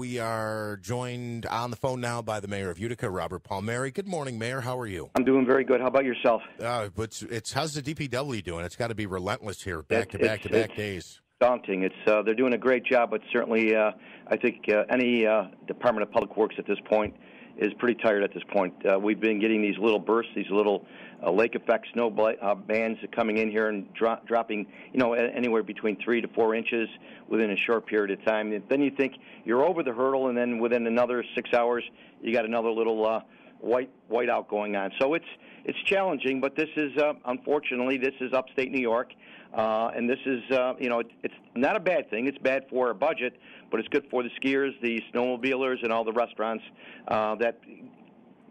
We are joined on the phone now by the mayor of Utica, Robert Palmieri. Good morning, Mayor. How are you? I'm doing very good. How about yourself? Uh, it's, it's how's the DPW doing? It's got to be relentless here, back It's- to back to back days. Daunting. It's uh, they're doing a great job, but certainly uh, I think uh, any uh, Department of Public Works at this point is pretty tired at this point. Uh, we've been getting these little bursts, these little uh, lake effect snow bla- uh, bands coming in here and dro- dropping, you know, anywhere between three to four inches within a short period of time. Then you think you're over the hurdle, and then within another six hours, you got another little uh, white whiteout going on. So it's it's challenging, but this is uh, unfortunately this is upstate New York, uh, and this is uh, you know it, it's not a bad thing. It's bad for our budget, but it's good for the skiers, the snowmobilers, and all the restaurants uh, that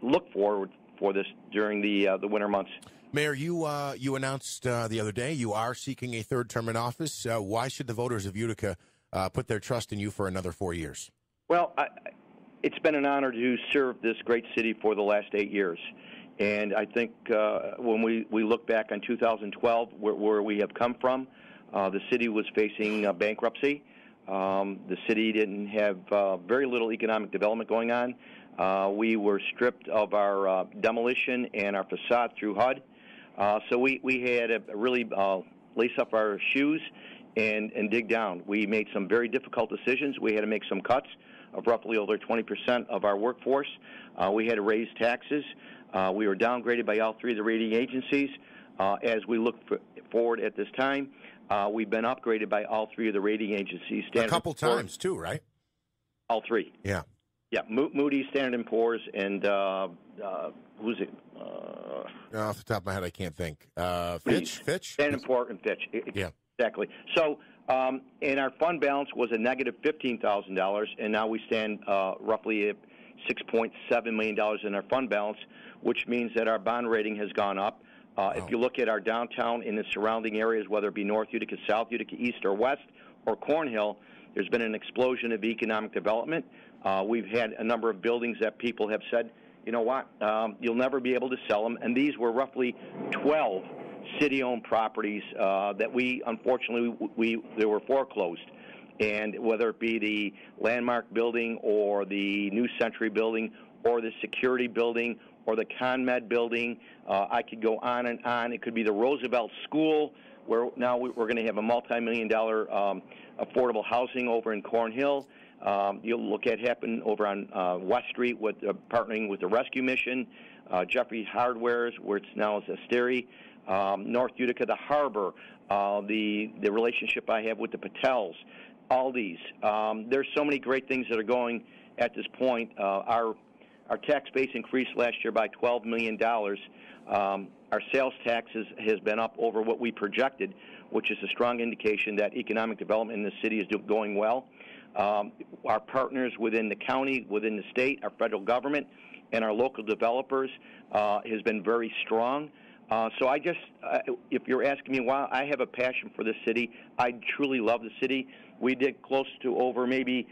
look forward for this during the uh, the winter months. Mayor, you uh, you announced uh, the other day you are seeking a third term in office. Uh, why should the voters of Utica uh, put their trust in you for another four years? Well, I, it's been an honor to serve this great city for the last eight years. And I think uh, when we, we look back on 2012, where, where we have come from, uh, the city was facing uh, bankruptcy. Um, the city didn't have uh, very little economic development going on. Uh, we were stripped of our uh, demolition and our facade through HUD. So we, we had to really lace up our shoes and, and dig down. We made some very difficult decisions. We had to make some cuts of roughly over 20% of our workforce. Uh, we had to raise taxes. Uh, we were downgraded by all three of the rating agencies. Uh, as we look for, forward at this time, uh, we've been upgraded by all three of the rating agencies. a couple times too, right? All three. Yeah. Yeah, Mo- Moody's, Standard and Poor's, and uh, uh, who's it? Uh, Off the top of my head, I can't think. Uh, Fitch, Fitch. Standard and Poor's and Fitch. Yeah. Exactly. So, um, and our fund balance was a negative fifteen thousand dollars, and now we stand uh, roughly at six point seven million dollars in our fund balance, which means that our bond rating has gone up. Uh, If you look at our downtown and the surrounding areas, whether it be North Utica, South Utica, East or West, or Cornhill, there's been an explosion of economic development. Uh, we've had a number of buildings that people have said, you know what, um, you'll never be able to sell them, and these were roughly 12 city-owned properties uh, that we, unfortunately, we they were foreclosed. And whether it be the landmark building or the New Century building or the security building or the ConMed building, uh, I could go on and on. It could be the Roosevelt School, where now we- we're going to have a multi-million dollar um, affordable housing over in Cornhill. Um, you'll look at happen over on uh, West Street with uh, partnering with the Rescue Mission, uh, Jeffrey Hardwares, where it's now is Asteri, um, North Utica, the Harbor, uh, the the relationship I have with the Patels, all these. Um, there's so many great things that are going at this point. Uh, our our tax base increased last year by $12 million. Um, our sales taxes has been up over what we projected, which is a strong indication that economic development in the city is do- going well. Um, our partners within the county, within the state, our federal government, and our local developers uh, has been very strong. Uh, so I just, uh, if you're asking me why, I have a passion for the city. I truly love the city. We did close to over maybe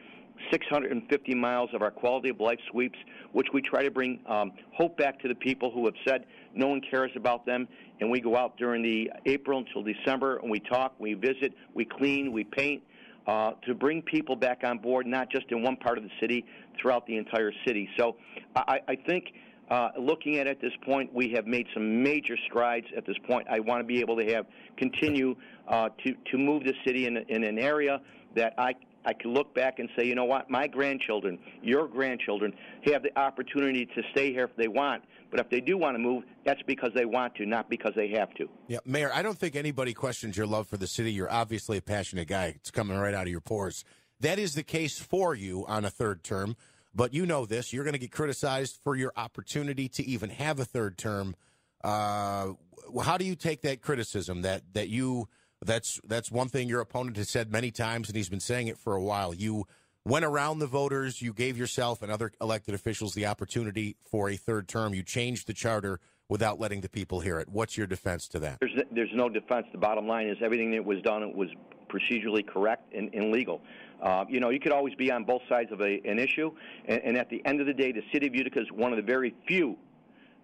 650 miles of our quality of life sweeps, which we try to bring um, hope back to the people who have said no one cares about them. And we go out during the April until December and we talk, we visit, we clean, we paint. Uh, to bring people back on board, not just in one part of the city, throughout the entire city. So I, I think uh, looking at at this point, we have made some major strides at this point. I want to be able to have continue uh, to to move the city in, in an area that I I can look back and say, you know what, my grandchildren, your grandchildren, have the opportunity to stay here if they want. But if they do want to move, that's because they want to, not because they have to. Yeah, Mayor, I don't think anybody questions your love for the city. You're obviously a passionate guy. It's coming right out of your pores. That is the case for you on a third term, but you know this. You're going to get criticized for your opportunity to even have a third term. Uh, how do you take that criticism that that you that's that's one thing your opponent has said many times and he's been saying it for a while. You went around the voters, you gave yourself and other elected officials the opportunity for a third term. You changed the charter without letting the people hear it. What's your defense to that? There's there's no defense. The bottom line is everything that was done was procedurally correct and, and legal. Uh, you know, you could always be on both sides of a, an issue, and, and at the end of the day, the city of Utica is one of the very few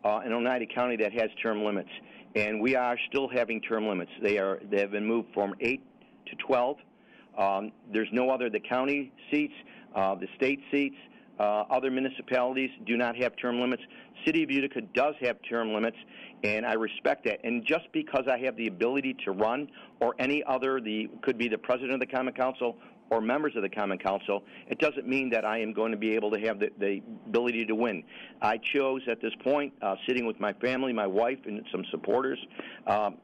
uh, in Oneida County that has term limits, and we are still having term limits. They are they have been moved from eight to twelve. Um, there's no other the county seats. Uh, the state seats, uh, other municipalities do not have term limits. City of Utica does have term limits, and I respect that. And just because I have the ability to run, or any other, the could be the president of the Common Council or members of the Common Council, it doesn't mean that I am going to be able to have the, the ability to win. I chose at this point, uh, sitting with my family, my wife, and some supporters. Um,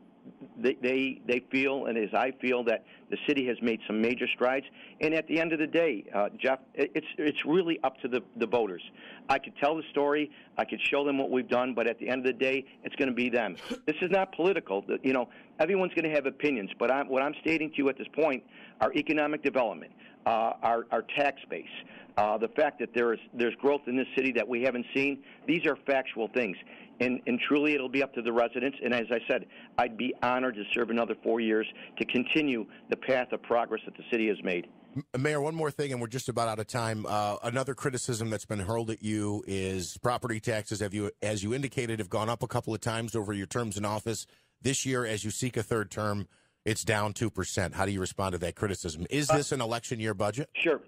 they, they they feel and as I feel that the city has made some major strides. And at the end of the day, uh, Jeff, it's it's really up to the the voters. I could tell the story, I could show them what we've done, but at the end of the day, it's going to be them. This is not political. You know, everyone's going to have opinions, but I'm, what I'm stating to you at this point are economic development, uh, our our tax base. Uh, the fact that there is there's growth in this city that we haven't seen. These are factual things and, and truly it'll be up to the residents. And as I said, I'd be honored to serve another four years to continue the path of progress that the city has made. Mayor, one more thing, and we're just about out of time. Uh, another criticism that's been hurled at you is property taxes. Have you, as you indicated, have gone up a couple of times over your terms in office. This year, as you seek a third term, it's down 2%. How do you respond to that criticism? Is uh, this an election year budget? Sure.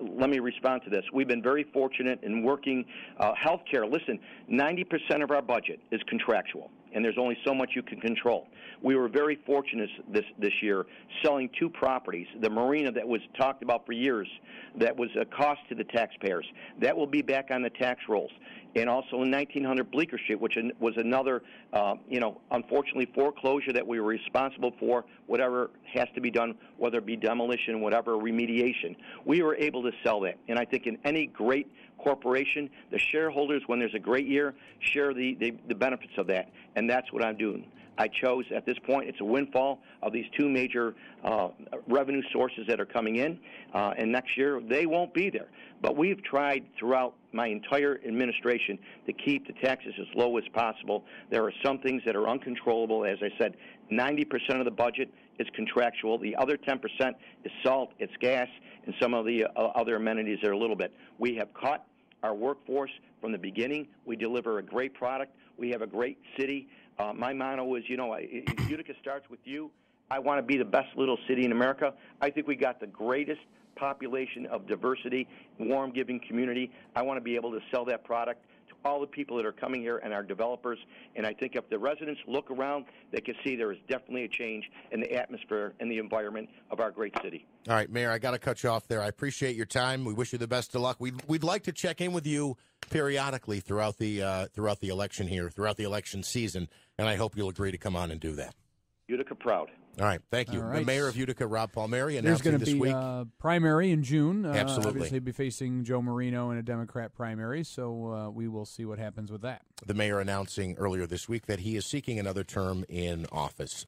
Let me respond to this. We've been very fortunate in working uh, healthcare. Listen, 90% of our budget is contractual, and there's only so much you can control. We were very fortunate this, this year selling two properties. The marina that was talked about for years, that was a cost to the taxpayers. That will be back on the tax rolls and also in 1900 Bleecker Street, which was another, uh, you know, unfortunately foreclosure that we were responsible for, whatever has to be done, whether it be demolition, whatever remediation. We were able to sell that, and I think in any great corporation, the shareholders, when there's a great year, share the, the, the benefits of that, and that's what I'm doing. I chose at this point, it's a windfall of these two major uh, revenue sources that are coming in, uh, and next year they won't be there. But we've tried throughout my entire administration to keep the taxes as low as possible. There are some things that are uncontrollable. As I said, 90% of the budget is contractual. The other 10% is salt, it's gas, and some of the uh, other amenities are a little bit. We have caught our workforce from the beginning. We deliver a great product. We have a great city. Uh, my motto is, you know, Utica starts with you. I want to be the best little city in America. I think we got the greatest population of diversity, warm, giving community. I want to be able to sell that product all the people that are coming here and our developers. And I think if the residents look around, they can see there is definitely a change in the atmosphere and the environment of our great city. All right, Mayor, I got to cut you off there. I appreciate your time. We wish you the best of luck. We'd, we'd like to check in with you periodically throughout the uh, throughout the election here, throughout the election season, and I hope you'll agree to come on and do that. Utica proud. All right, thank you. Right. The mayor of Utica, Rob Palmieri, announcing There's going to be a uh, primary in June. Uh, Absolutely. Obviously, be facing Joe Marino in a Democrat primary, so uh, we will see what happens with that. The mayor announcing earlier this week that he is seeking another term in office.